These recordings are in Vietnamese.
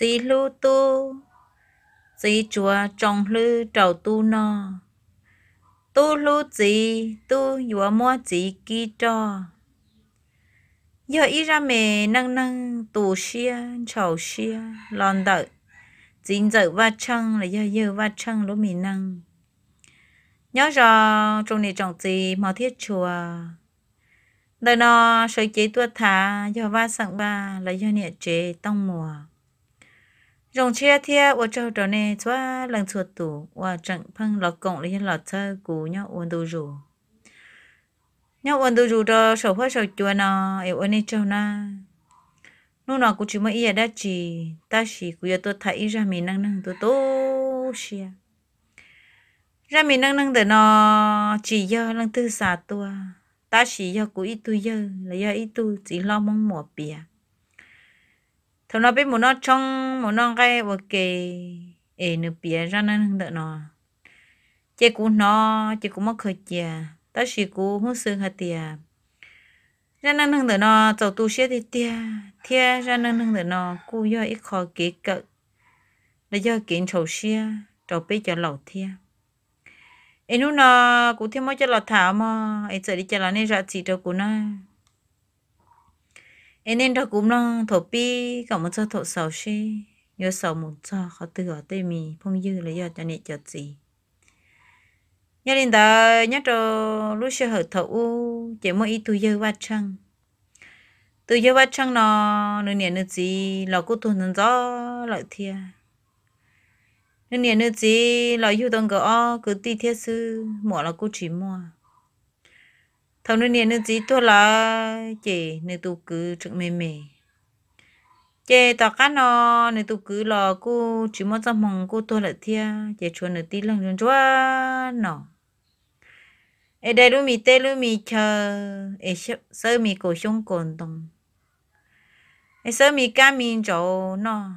chỉ lu tu. Chỉ chùa trong lư trầu tu no. Tu lu chỉ tu yua mua chỉ kí cho giờ ý ra mẹ năng năng tu xia, chầu xia lon đợi. Chính giờ va chăng là giờ giờ va chăng lúc mình năng nhớ ra trong này trong gì mà thiết chùa. Đời nó sợi chế tua thả giờ va sẵn ba là giờ nhẹ chế tông mùa rồng chia thia ở châu đó nè xóa lần chuột tủ và trận phăng lọt cộng lấy lọt thơ cú nhau uốn đồ rủ nhau uốn đồ rủ đó sầu hoa sầu chua nó ở uốn châu na nó nó cũng chỉ mới ý đã chỉ ta chỉ cũng tôi thấy ra mình năng năng tôi tốt xia ra mình năng năng để nó chỉ do lần thứ xa tua ta chỉ do cũng ít tôi giờ là do ít tôi chỉ lo mong mùa bìa thằng nó biết một nó trong một nó cái ok ê nửa bia ra nó không được nó chế cũng nó chế cũng mất khởi chia. Ta chỉ cũng hút sương hạt tiề ra năng năng được nó tàu tu xe thì tiề tiề ra năng năng được nó cú do ít khó kế cỡ là do kiện trầu xe trầu bê cho lẩu tiề ê nu nó cũng thêm mấy cho lẩu thảo mà ê giờ đi cho lẩu nên ra chỉ cho cũng nó em nên đó cũng nó thổ pi cả một số thổ sầu xí. Nhớ sầu một cho họ tự ở tây mì phong dư là do cho nên cho gì nhớ đến đó nhớ cho lúc xưa hợp thổ u chỉ mỗi ít tu dư vắt chăng. Tu dư vắt chăng nó nửa niệm nửa gì là cô tuần nửa gió lợi thia nửa niệm nửa gì là yêu đồng gõ cứ ti thiết sư mua là cô chỉ mua thầu nó nè nó gì tôi là chị nên tôi cứ trực mềm mềm chị tao cá nó nên tôi cứ là cô chỉ muốn trong mong cô tôi là thia. Chị chuồn được tí lần rồi chúa nó ở đây lúc mì tê lúc mì chờ. Ở sơ mì cổ sông cồn đồng ở sơ mì cá mì chỗ nó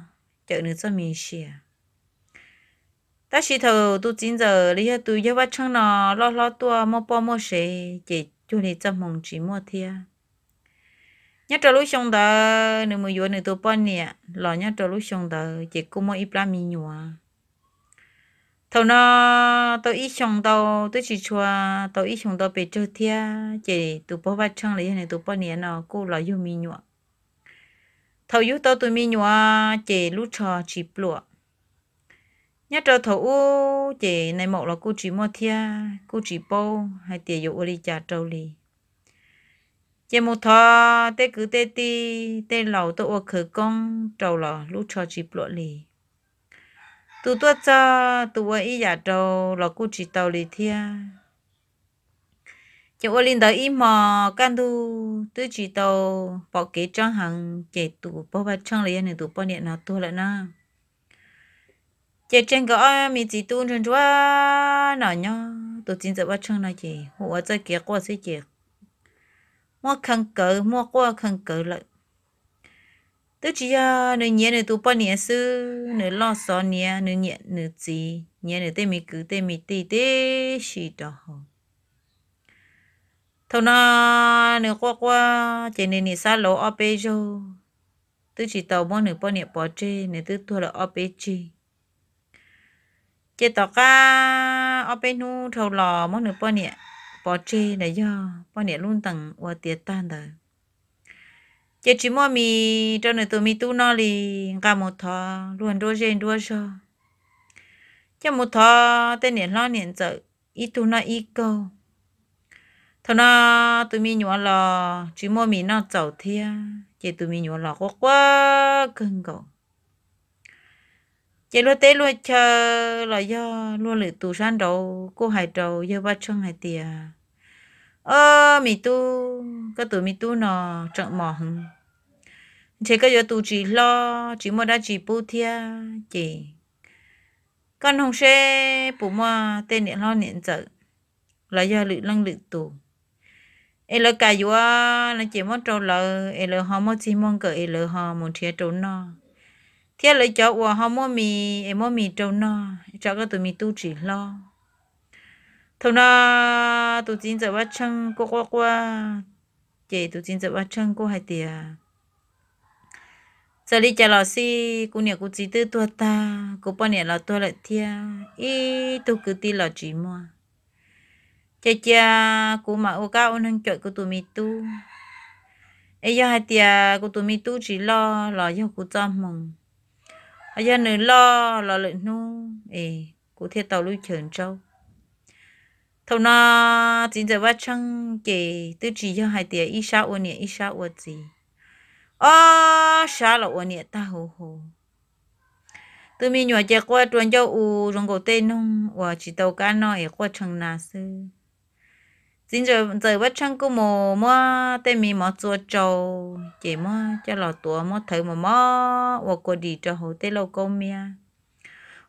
chờ nữa sơ mì xìa. Ta chỉ thầu tu chín giờ, lý tu nhớ bắt chăng nó lo lo tua mua bao mua xe chị chú đi cho mong chỉ mua thia. Nhớ trở lúc xong đó nếu mà vừa nữa tôi bao nè lò nhớ trở lúc xong đó, chỉ cũng mua ít la mi nhua thầu nó, tôi ít xong đâu, tôi chỉ chua, tôi ít xong đâu bị chơi thia, chỉ tôi bao ba trăng lấy này tôi bao nè, nó cô là yêu mi nhua thầu yếu tôi tôi mi nhua chỉ lúc trò chỉ bluộc nhớ trò thầu chị này một là cô chỉ mua thia cô chỉ bô hay tiền dụ đi trả trâu đi chị một thọ tê cứ tê ti tê lầu tôi ô khử công trâu là lúc cho chị lộ lì. Tu tuất cho tu ô ý giả trâu là cô chỉ tàu lì thia. Chị ô linh đời ý mò, can tu tôi chỉ tàu, bỏ kế trong hàng chị tu bao bát trong lì này tu bao điện nào tu lại na chị trên cái mi chỉ tu trên chúa nọ nhá tôi chính giờ bắt chân này chị hộ ở kia qua sẽ chị mua khăn cỡ mua qua khăn cỡ lại tôi chỉ à nửa nhẹ nửa tu bao nhẹ sư nửa lo sợ nhẹ nửa nhẹ nửa gì nhẹ nửa tê mi cứ tê mi tê tê xì đó thôi na nửa qua qua chị nửa nửa xa lỗ ở bên rồi tôi chỉ tàu mua nửa bao nhẹ bỏ chơi nửa tôi thua là ở bên chi chị tao ca ở bên nu thầu lò món nửa bao nhiêu bỏ chê là do bao nhiêu luôn tầng và tiệt tan đời chị chỉ mua mì, cho nên tụi mì tu nó li cả một thọ luôn đua trên đua cho cho một thọ tên niệm lo niệm sợ ít tu nó ít câu. Thọ nó tụi mì nhỏ lò chỉ mua mì nó giàu thia chị tụi mì nhỏ lò quá quá cưng cầu chế lo tế lo chờ là do luôn lử tù san đầu cô hải đầu do ba chân hải tiề ơ mi tu cái tù mi tu nó trận mỏ hưng chế cái giờ tù chỉ lo chỉ mua đã chỉ bù thia chỉ con không xe bù mua tên điện lo điện trợ là do lự lăng lự tù. Ê lỡ cả vua là chỉ muốn trâu lợ, ê lỡ họ muốn chỉ mong cỡ, ê lỡ họ muốn chia trốn nó cái lấy cho của họ mua mì em mua mì trâu nó cho cái tụi mì tu chỉ lo thôi na tụi chính giờ bắt chân cô qua qua chị tụi chính giờ bắt chân cô hai tia, giờ đi chả lò si cô nhà cô chỉ tư tua ta cô bao nhà lò tua lại thia ý tụi cứ ti lò chỉ mua cha cha cô mà ô cao nâng chọi cô tụi mi tu ấy giờ hai tia cô tụi mi tu chỉ lo lo cho cô cho mong ai giờ nữa lo lo lợn nu. Ê, cụ thiết tàu lui chờn trâu. Thầu nó chính giờ bắt chăng kể tư chỉ cho hai tia ít sao ôn nhẹ ít sao ôn gì? Ô sao là ôn nhẹ ta hồ hồ tư mi nhỏ chạy qua tuần cho u trong cổ tên nông và chỉ tàu cá nó ở qua chăng nà sư xin giờ giờ bắt chăng cô mò mò tên mi mò chua trâu chỉ mò, cho lò tua mò thử mò mò và cô đi cho hồ tê lâu câu mía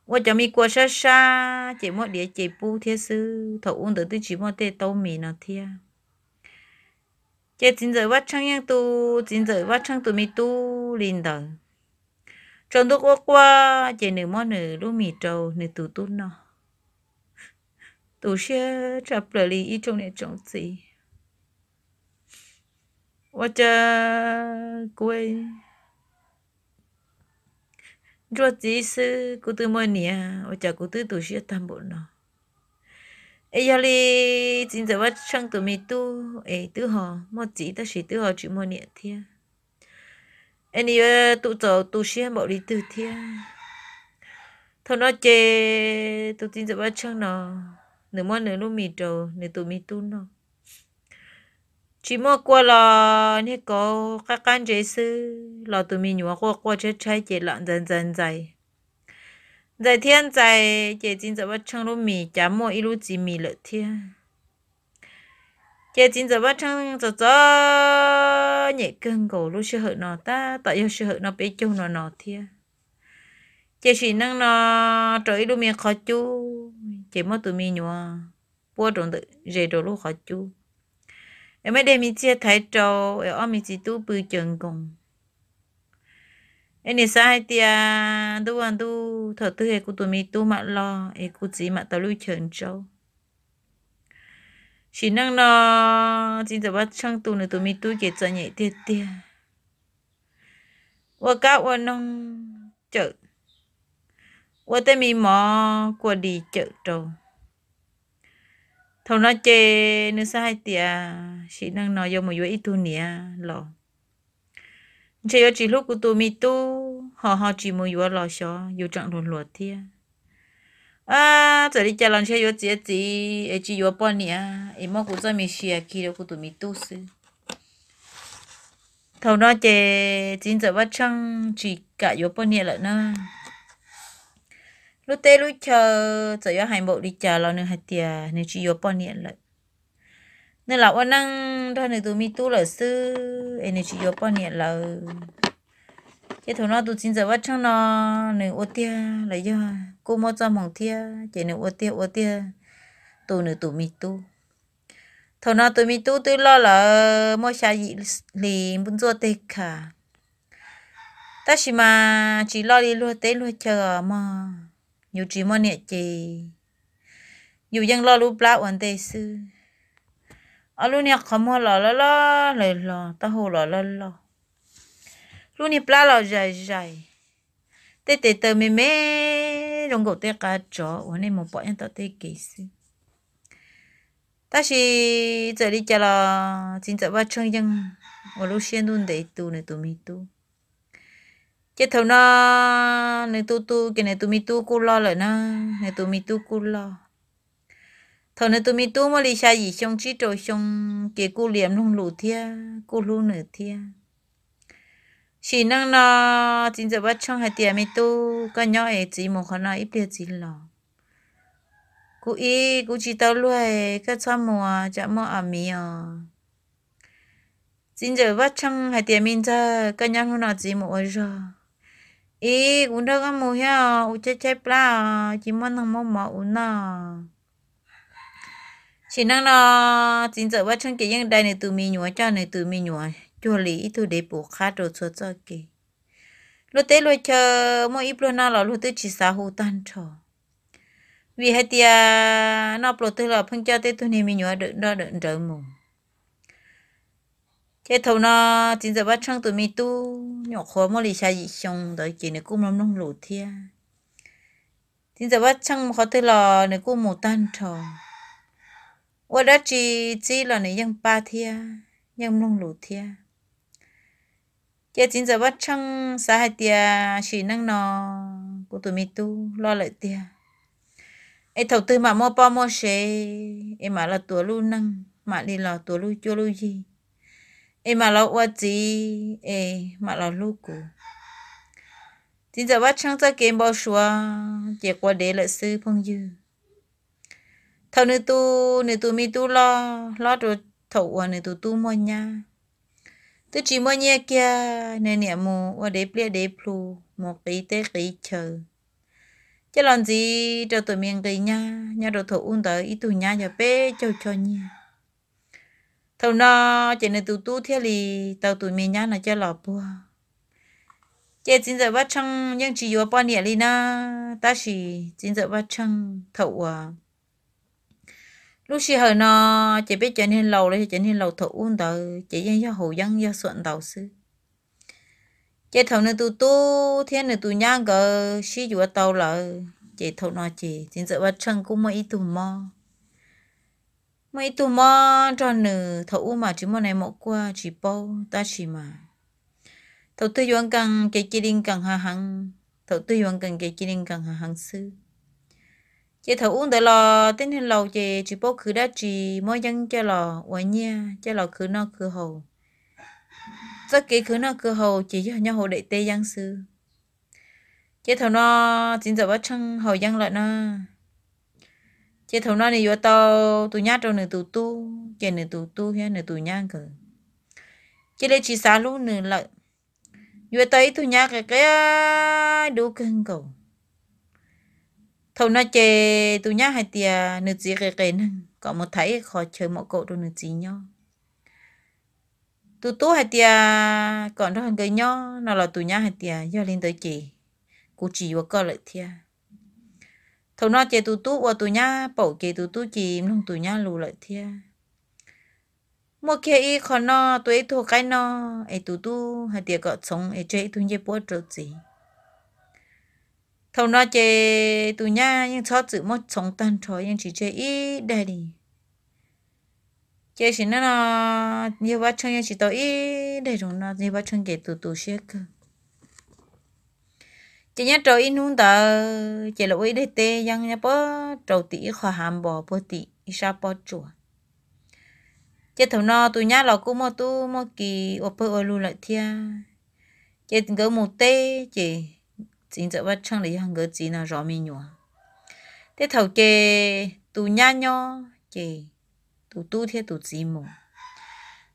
và cho mi qua xa xa chỉ mò để chỉ bu thiết sư thầu uống tới tư chỉ mò tê tàu mì nó thia. Chỉ xin giờ bắt chăng yang tu xin giờ bắt chăng tu mi tu, linh đời trong lúc qua qua chỉ nửa mò nửa lúc mì trâu nửa tu tu nó tổ sẽ chập lại ý trong này trong gì và cha quê rồi chỉ sư cụ tư mơ nè và cha cụ tư sẽ tam bộ nó ấy giờ li chính giờ bắt sang tụi mình ấy tự họ một chỉ ta chỉ tự họ chịu mơ nè thia anh ấy tụ tổ tụ sẽ bộ đi từ thia thôi nó chê tụ chính giờ bắt sang nó nửa món nửa lúc mì trầu nửa tụ mì tu nó chỉ mua qua là nè có các căn chế sư là tụ mì nhua qua qua chế trái chế lợn dần dần dài dài thiên dài chế chính giờ bắt chăng lúc mì chả mua ít lúc chỉ mì lợi thiên chế chính giờ bắt chăng giờ giờ nhẹ cơn cổ lúc sư hở nó ta tại do sư hở nó bị chung nó nó thiên chế chỉ năng nó trời lúc mì khó chú chỉ mất tụi mình nhua bố trồng tự dễ đồ lúc khó chú em mới đem mình chia thái trâu, em ôm mình chỉ tu bự chân cùng. Em này sai tia tu ăn tu thở tư hệ của tụi mình tu mà lo, em cũng chỉ mà tao lui chân trâu. Chỉ năng nó chỉ giờ bắt chăng tu nữa, tụi mình tu cái cho nhẹ tiệt tiệt và các quan nông, chợ 我的咪毛过đi chợ trâu thầu nó chê nó sai tia chỉ năng nói cho một ít tu nia lò chỉ có chỉ lúc của tôi mi tu họ họ chỉ một yếu lò xó yếu trạng luôn luật thia à giờ đi chơi lần chơi yếu chỉ chỉ ấy chỉ yếu bao nia em mong cũng cho mi xia kia của tôi mi tu sư thầu nó chê chính giờ bắt chăng chỉ cả yếu bao nia lại nữa lúc tê lúc chờ giờ yêu hai bộ đi chờ lo nữa hạt tiề nên chỉ yo bao nhiêu lại nên là quan năng đó nên tụi mi tu là sư nên chỉ yo bao nhiêu là cái thằng nó tụi chính giờ bắt chăng nó nên ô tia là do cô mua cho mong tia chỉ nên ô tia ô tia tụi nữa tụi mi tu thằng nó tụi mi tu tôi lo là mua xa gì liền muốn 做 tê cả ta chỉ mà chỉ lo đi luôn tê luôn chờ mà nhiều chỉ mà nè chị nhiều dân lo lúc lá ổn tê sư ở lúc nè không mua lo lo lo lo lo ta hồ lo lo lo lúc nè lá lo dài dài tê tê tê mê mê rong gỗ tê cá chó ổn nè một bọn nhân tao tê kỳ sư ta chỉ giờ đi chơi là chính giờ ba chân dân ở lúc xuyên luôn để tu này tu mi tu chết thầu nó, này tu tu, cái này tu mi tu cu lo lại nó. Này tu mi tu cu lo. Thầu này tu mi tu mà đi xa gì xong chỉ trôi xong cái cu liệm luôn lù thia, cu lù nửa thia. Chỉ năng nó chính giờ bắt trong hai tiền mi tu cái nhỏ ấy chỉ một khả năng ít tiền gì lo cú ý cú chỉ tao luôn cái sao mùa chả mùa à mi à ờ. chính giờ bắt trong hai tiền mi ra cái nhỏ nó chỉ một rồi ý cũng đâu có mùi ha u chết chết la chỉ muốn thằng mông mỏ na chỉ năng là chính giờ bắt chân cái những đây này từ mi nhua cho này từ mi nhua cho lý từ để bổ khá đồ cho cho kì lúc tới lúc chờ mỗi ít lúc nào là lúc tới chỉ xa hồ tan trò vì hai tia nó lúc tới là phân cho tới tôi này mi nhua được đó được đỡ mù thế thôi nó chính giờ bắt trong tụi mi tu nhỏ khó mà lì xa dị xong đợi này cũng lắm nông lụt thia chính giờ bắt trong khó tư lò này cũng mù tan trò qua đó chỉ chỉ là này ยัง ba thia nhưng nông lụt thia giờ chính giờ bắt trong xã hai tia chỉ năng nó của tụi mi tu lo lợi tia. E Ấy thầu tư mà mua e bao mua xe em mà là tuổi lưu năng mà đi lò tuổi lưu chua lưu gì ấy mà là quá gì ấy mà là lúc cũ. Chính giờ bắt chăng ra kiếm bao xua. Chỉ qua để lại sư phong dư. Thầu nữ tu nữ tu mi tu lo lo rồi thầu qua nữ tu tu mua nha tu chỉ mua nha kia nên nè mua qua để bia, để plu, một cái tế cái chờ. Chứ làm gì, cho tụi mình cái nha nhà đồ thủ uống tới ít tụi nhà giờ bé cho cho nha thầu nó chỉ nên tu tu theo lì tàu tụi mình nhá là cho lọ bùa. Chế chính giờ bắt chăng nhưng chỉ vừa bao nhiêu lì na. Ta chỉ chính giờ bắt chăng thầu à ờ. lúc xưa hồi nó chỉ biết cho nên lâu đấy cho nên lâu thầu uống tới chỉ dân cho hồ dân cho soạn đầu sư. Chị thầu nên tụ tu thiên nên tụ nhang gờ xí vừa tàu lợ, chị thầu nó chỉ chính giờ bắt chăng cũng mới tụ mò mấy tụ mò cho nữ thấu mà chỉ mò này một qua chỉ bao ta chỉ mà. Thấu tư yuan càng cái kia linh càng hà hằng thấu tư yuan càng cái kia linh càng hà hằng sư chị thấu uống để lo tên hình lâu chị chỉ bao khứ đã chỉ mỗi dân cho lo quả nha cho lo khứ nó khứ hầu. Rất kỹ khứ nó khứ hầu chỉ cho nhau hồ đệ tê giang sư chế thấu nó chính giờ bắt chăng hầu giang lại nó chế thầu nó này vô tàu tụ nhát trong nửa tụ tu chế nửa tụ tu hay nửa tụ nhang cơ. Chế lấy chỉ xả luôn nửa lại vô tới tụ nhát cái cái đủ cưng cầu thầu nó chế tụ nhát hay tia nửa chỉ cái cái nè. Có một thấy khó chơi một cậu trong nửa chỉ nhau tu tu hay tia còn đó người nhau, nó là tu nhát hay tia do lên tới chị cụ chỉ và có lợi thia thầu nó chơi tu tu và tu nhá bảo chơi tu tu chỉ không tu nhá, lù lợi thia. Mua kia y còn nó tuổi thu cái nó ấy tu tu hay tiệt có sống ấy chơi tu nhé bớt trâu gì. Thầu nó chơi tu nhá, nhưng cho chữ mất sống tan thôi nhưng chỉ chơi ít đây đi. Chế chỉ nó nó nhiều bát chân chỉ tao ít đây rồi nó, nhiều bát chân kể tụ tụ xe cơ chỉ nhớ trâu in nung tờ. Chỉ là ít tê yang nhá bó trâu tỉ khó hàm bò bó tỉ sa bó chùa. Chị thầu no tụ nhá là cũng mò tu mò kỳ ô bơ ô luôn lại thia. Chế gỡ một tê, chị chính giờ bắt chăng lấy hàng gỡ chỉ là rõ mi nhua thế thầu chị tụ nhá nhó chị tụ tu thế tụ gì mù.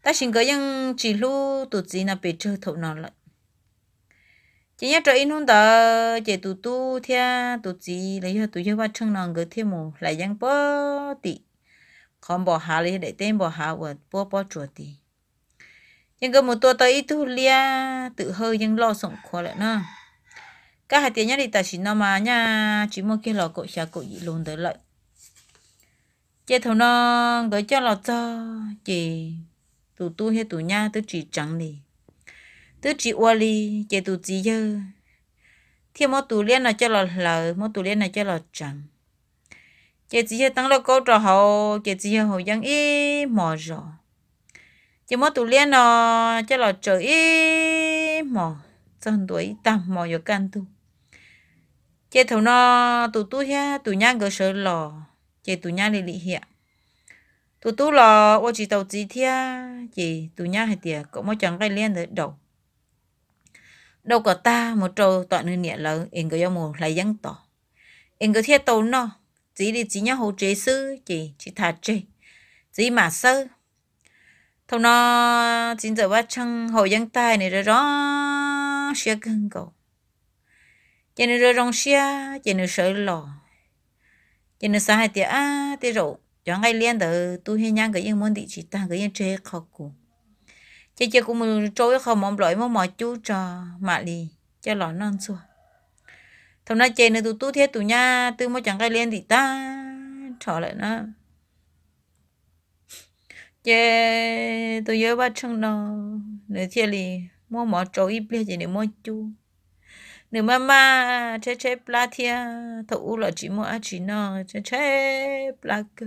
Ta xin gỡ ยัง chỉ lu tụ gì là bị chơi thầu nó lại chỉ nhớ trời in hôn đó chị tụt tu thia tụ chị lấy hết tụ cho ba chân nàng người thêm một lại giang bó tị. Không bỏ hà lấy để tên bỏ hà vật bỏ bỏ chuột tị. Nhưng cái một tuổi tới ít tu lia tự hơi nhưng lo sống khó lại nữa các hạt tiền nhất đi ta chỉ nó mà nha, chỉ mua kia lò cội xà cội gì luôn tới lợi. Chế thầu nó, gửi cho lò cho, chị tụt tu hay tụ nha tôi chỉ trắng đi tứ chị qua li chạy tụ chỉ dơ. Thì mỗi tụ liên là cho là lờ mỗi tụ liên là cho là chẳng, chạy chị chỉ tăng lo câu trò hậu chạy chị chỉ hậu dân ý mò rò, chị mỗi tụ liên là cho là trời ý mò chân tuổi tầm mò vô can tu. Chạy thầu nó tụ tu ha tụ nhang gỡ sợ lò chạy tụ nhang lì lì hiện tụ tu lò ô chỉ tàu chỉ thia chỉ tụ nhang hay tiệt cũng mới chẳng cái liên được đầu đâu có ta một trâu tọa nơi nhẹ là em có một lại dân tỏ. Em có thiết tàu nó chỉ đi chỉ nhớ hồ chế sư chị chỉ thà chế chỉ mà sơ. Thâu nó chính giờ bắt chân hồ dân tay này rồi đó xe gần cầu chỉ nên rồi rong xe chỉ nên sợ lò. Chỉ nên sợ hai tiệt à tiệt rộ cho ngay liên từ tôi hay nhang cái yên muốn đi chỉ ta cái yên chế khó cùng chơi chơi cũng trôi không mong lỗi mong mỏi chú cho mà đi cho lọ non xua. Thằng nó chơi nữa, tụi tôi thế tụi nha, tư mới chẳng cái lên thì ta trở lại nó. Chơi tôi nhớ ba chân nó nữa chơi lì mong mỏi trôi ít bia gì nữa mong chú. Nếu mà mà chế chế pla thia thầu là chỉ mua chỉ nó chế chế pla cơ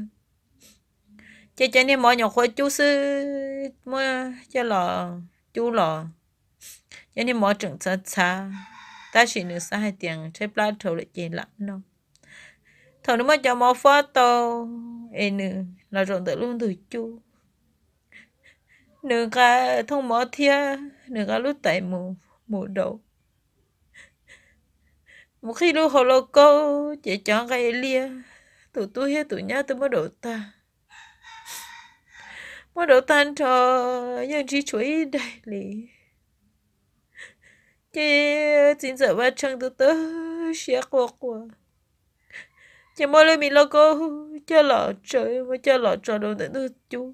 chơi chơi nên mọi nhỏ khối chú sư mua cho lò, chú lò. Cho nên mọi trường xa xa ta chỉ nữ xa hai tiền chơi pla thầu lại chế lắm nó thầu nó mà cho mỏ phó tô ê nữ, là rộn tự luôn từ chú. Nữ cái thông mỏ thia, nữ cái lúc tại mù mù đầu. Một khi lúc hồ lô cô chỉ chọn cái lia, tụi tôi hết tụi nhá tôi mới đổ ta mới đổ tan cho nhưng chỉ chuối đây lì. Chứ chính giờ ba chẳng tôi tớ sẽ quá quá, chỉ mỗi lần mình lo cô cho lọ trời mà cho lọ trời đồ tôi chú.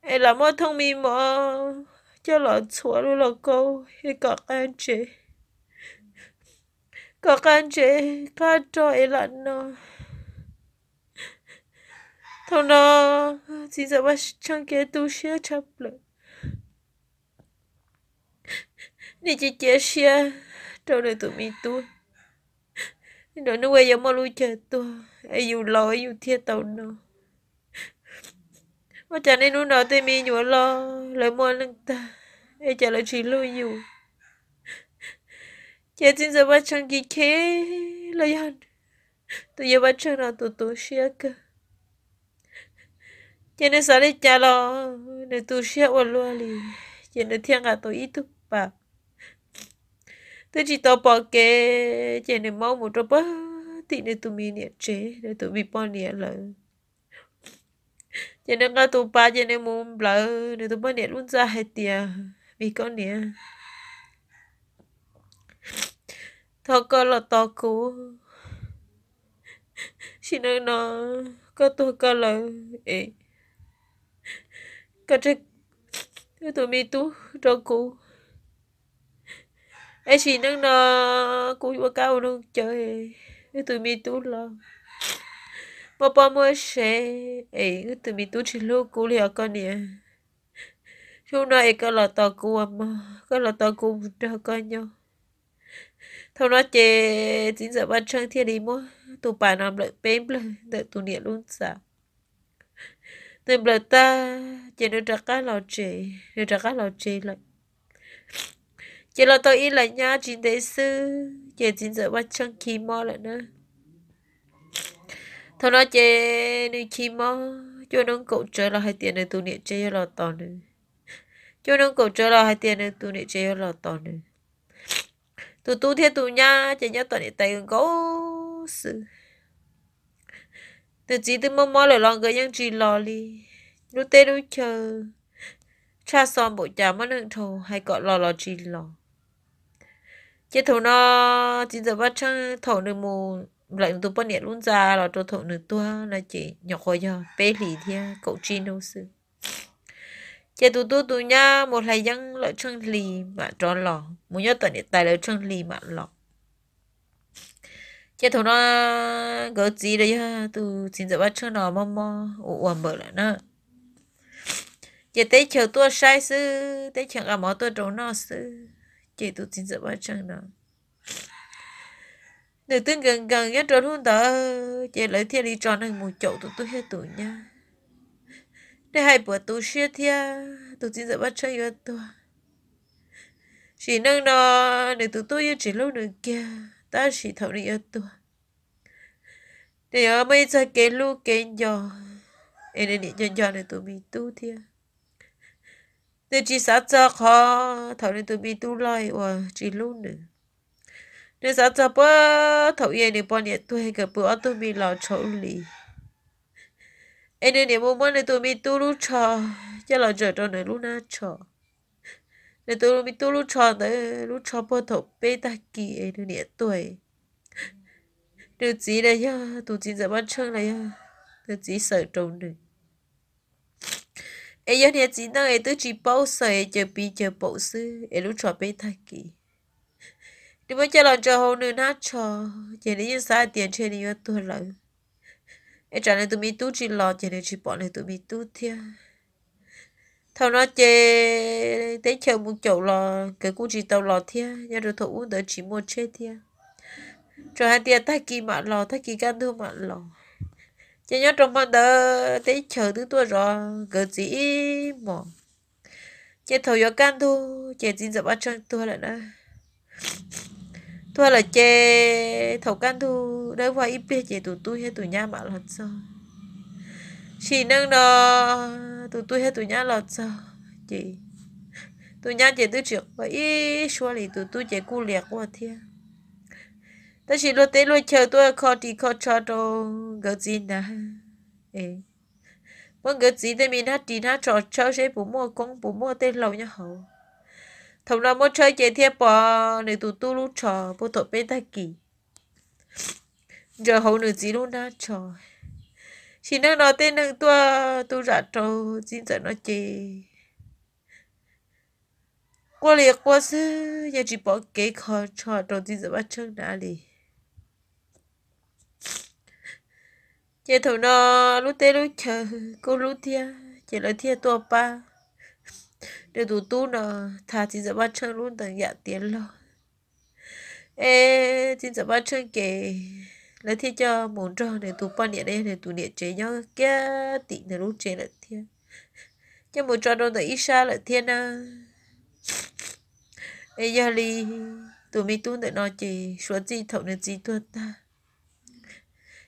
Em làm mất thông minh mà cho lọ xóa luôn là cô hay có anh chị có anh chị có trời là nó thôi nó chỉ sợ bắt chẳng kia tu sửa chấp lại đi chỉ chia sẻ trong đời tụi mình tu nó nó quay giống mà lui chờ tu ai dù lo ai dù thiệt tàu nó mà chẳng nên nó nói tới mình nhủ lo lời mua lưng ta ai chả là chỉ lui dù chị tin giờ bắt chẳng kỳ khế lời hẳn. Tôi giờ bắt chẳng là tụi tôi xia cơ chị nên sao đi cha lo để tu sửa qua luôn đi chị nên thiên hạ tôi ít tu bà tôi chỉ tao bỏ cái chị nên mau một chút bớt thì nên tụi mình nhẹ chế để tụi mình bỏ nhẹ lại cho nên cái tụi ba cho nên muốn lỡ để tụi ba nhẹ luôn ra hết tiền vì con nhẹ thôi con là to cú xin ơn nó có tôi có là cái có trách tụi mình tu cho cũ ấy xin ơn nó cũ qua cao nó chơi tụi mi tu lo mà bao mua xe ấy tụi mi tu chỉ lo cũ liền con nè chúng này cái là tao cũ mà cái là tao cũ cho con nhau thâu nó chê chính giờ ban trăng thiên đi mua tụ bà nằm lợi bếm lợi đợi tụ niệm luôn sao tìm lợi ta chỉ được trả cái lò chị, được trả cái lò chị lại chỉ là tôi ý lại nha chị đệ sư chỉ chính giờ bắt chân khi mò lại nữa thôi nó chị, nữ khi mò cho nó cậu chơi là hai tiền này tụ niệm chơi là to nữa cho nó cậu chơi là hai tiền này tụ niệm chơi là to nữa tụ tu theo tụ nha chỉ nhớ tuần tay gấu sư từ chỉ từ mò mò lại lòng người những chỉ lò li lúc tê lúc chờ cha son bộ chả mất hưởng thù hay gọi lò lò chỉ lò. Chế thầu nó chỉ giờ bắt chân thầu nương mù lại tụ bao nhiêu luôn ra là cho thầu nương tua, là chỉ nhỏ khỏi giờ bé lì thia, cậu chi đâu sự chế tụ tụ tụ nha, một hai dân lợi chân lì mà tròn lò. Muốn nhớ tận tại lợi chân lì mà lò chế thằng nó gỡ gì đấy ha tụ xin giờ bắt chưa nó mò mò uổng bờ lại nữa chế tới chiều tua sai sư tới chờ cả mỏ tua trốn nó sư. Chế tụ xin giờ bắt chưa nó. Nếu tương gần gần nhất trốn hôn tớ. Chế lấy thiên đi tròn thành một chậu tụ tụ hết tụ nha. Để hai bữa tu xia thia tu xin giờ bắt chưa yêu tua chỉ nâng nó để tu tôi yêu chỉ lâu nữa kia ta chỉ thấu đi yêu tu để ở bây giờ cái lu cái nhỏ. Em nên đi nhỏ nhỏ để tu bị tu thia để chỉ sát cho khó thấu đi tu bị tu lại và chỉ lu nữa để sát cho bớt, thấu yên để bao nhiêu tu gặp cái bữa tu bị lò chậu lì. Em nên niệm mong để tôi mi tu lu cho cho là chờ cho này nát chọ cho tôi luôn bị tôi luôn cho để lu cho bao thọ bê ta kì em tuổi. Được gì đây nhá, tôi chỉ giờ bắt chân này nhá, tôi chỉ sợ trâu được. Ê giờ niệm chỉ năng em tôi chỉ bao sợ em chờ bị chờ bộ sư ê lúc cho bê ta kỳ. Đi mới cho lòng cho hôn nữa nát cho chỉ để như sao tiền trên đi tôi lại ê trả này tôi mi tu chỉ lo, chỉ để chỉ bỏ lại tôi mi tu thia thầu nó chê tới chờ một chỗ lò, cái cũng chỉ tàu lò thia. Nhà rồi thủ đỡ chỉ một chê thia. Cho hai tia ta kỳ mà lò ta kỳ gan thương mà lò. Chỉ nhớ trong mà đỡ tới chờ thứ tôi rồi cỡ chỉ một chỉ thầu gió can thu chỉ xin dập ăn chân tôi lại đó tôi là chê thầu can thu đấy qua ít biết chỉ tụi tôi hay tụi nhà mà lò sao. Chỉ nâng đó tụi tôi hết tụi nhá là sao? Chị. Tụi nhá chị tôi chuyện và ý xua lì tụi tôi chị cu liệt quá thiên ta chỉ lo tế lo chờ tôi khó thì khó cho đồ gỡ gì nè. Ê. Bọn gỡ gì thì mình hát đi hát trò chơi sẽ bố mua con, bố mua tên lâu nhá hậu. Thằng nào mua chơi chơi thiên bỏ để tụi tôi lúc trò, bố tội bên ta kỳ giờ hậu nữa gì luôn na trò chỉ năng nói tên nâng tua tu giả trâu, xin sợ nó chê qua liệt qua sư giờ chỉ bỏ kế khó cho trâu xin sợ bắt chân đã đi. chị thầu nó lúc tê lúc chờ cô lúc thia chị là thia tua ba để tụ tu nó thà xin sẽ bắt chân luôn tầng dạ tiền lo ê xin sẽ bắt chân kể là thiên cho muốn cho để tụ ba niệm đây để tụ niệm chế nhau kia tị để lúc chế là thiên cho một cho đâu tại ít xa là thiên à. Ê, giờ đi tụ mi tu để nó chỉ số gì thầu nên gì tuột ta.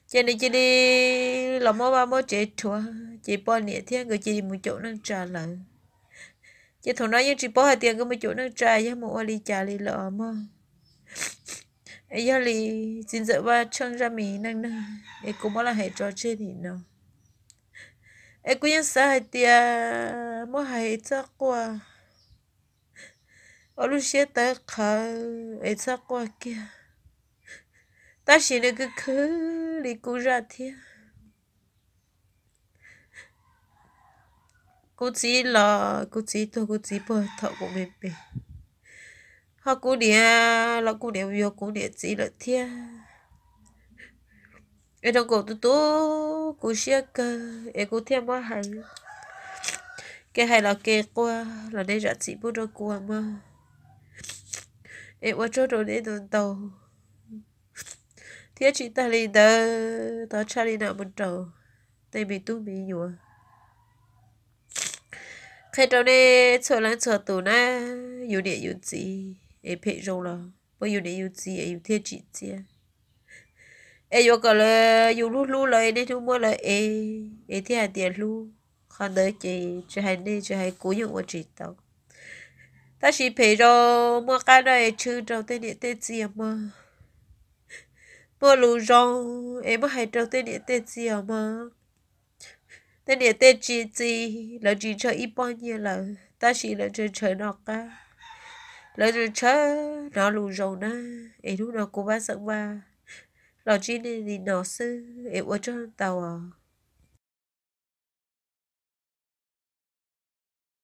Cho nên chỉ đi làm mô ba mô chế chua, chỉ bỏ niệm thiên người chỉ đi một chỗ nâng trà lại. Chỉ thằng nói như chỉ bỏ hai tiền có một chỗ nâng trà với một ly trà ly lỡ mà giờ li xin dỡ ba chân ra mì năng nè ấy cũng là hệ trò chơi thì nó ấy cũng như sao hai tiền mua hệ chắc qua ở lúc xe ta khờ ấy chắc qua kia ta chỉ được cái khứ đi cú ra thì cú chỉ là cú chỉ thôi cú chỉ bơ, thọ của mình bị họ cú địa là cú địa vô cú địa chỉ là thia. Em đang cổ tu tu cú xia cơ em cú thia mà hay cái hay là cái qua là đây là chỉ bút đâu qua mà em qua chỗ rồi để đồn tàu. Thiết chị ta đi đó ta cha đi nào một trầu. Tay bị tu bị nhùa. Khi trâu này chỗ lăng chỗ tù na yêu địa yêu gì ấy phải rồi là bây giờ để yêu gì ấy thiết chị chia ấy yêu cả là yêu lu lu là nên chúng mua là ấy ấy thiết hạt tiền lu còn đợi chị chị hay nên chị hay cố dụng của chị tao. Ta chỉ phải rồi mua cái này, chứ đâu tên điện tên gì à mà. Mua lù rong em mới hay đâu tên điện tên gì à mà. Tên điện tên gì gì là chỉ cho ít bao nhiêu là ta chỉ là chơi chơi nó cả là chơi chơi nó lù rong na em lúc nào cô ba sợ ba là chi nên thì nó sư em ở trong tàu à.